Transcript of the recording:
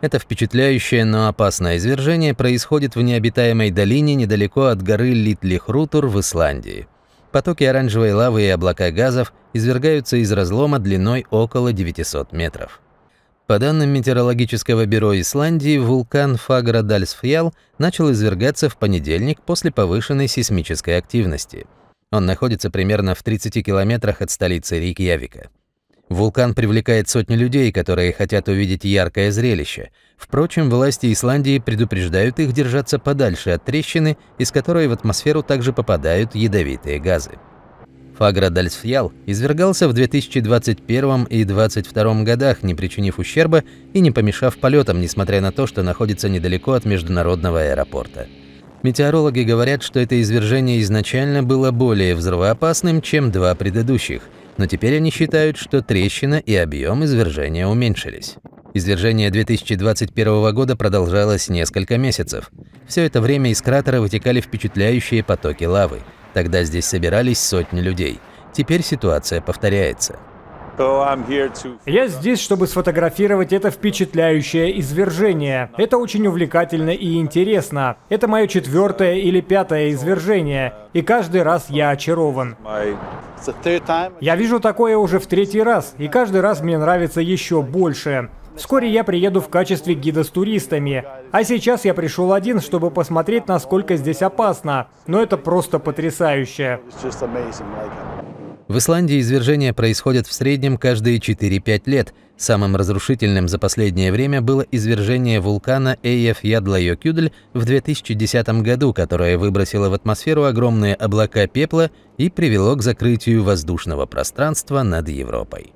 Это впечатляющее, но опасное извержение происходит в необитаемой долине недалеко от горы Литлихрутур в Исландии. Потоки оранжевой лавы и облака газов извергаются из разлома длиной около 900 метров. По данным Метеорологического бюро Исландии, вулкан Фаградальсфьял начал извергаться в понедельник после повышенной сейсмической активности. Он находится примерно в 30 километрах от столицы Рейкьявика. Вулкан привлекает сотни людей, которые хотят увидеть яркое зрелище. Впрочем, власти Исландии предупреждают их держаться подальше от трещины, из которой в атмосферу также попадают ядовитые газы. Фагра-Дальсфьял извергался в 2021 и 2022 годах, не причинив ущерба и не помешав полетам, несмотря на то, что находится недалеко от международного аэропорта. Метеорологи говорят, что это извержение изначально было более взрывоопасным, чем два предыдущих – но теперь они считают, что трещина и объем извержения уменьшились. Извержение 2021 года продолжалось несколько месяцев. Все это время из кратера вытекали впечатляющие потоки лавы. Тогда здесь собирались сотни людей. Теперь ситуация повторяется. Я здесь, чтобы сфотографировать это впечатляющее извержение. Это очень увлекательно и интересно. Это мое четвертое или пятое извержение, и каждый раз я очарован. Я вижу такое уже в третий раз, и каждый раз мне нравится еще больше. Вскоре я приеду в качестве гида с туристами. А сейчас я пришел один, чтобы посмотреть, насколько здесь опасно. Но это просто потрясающе. В Исландии извержения происходят в среднем каждые 4-5 лет. Самым разрушительным за последнее время было извержение вулкана Эйеф-Ядлайокюдль в 2010 году, которое выбросило в атмосферу огромные облака пепла и привело к закрытию воздушного пространства над Европой.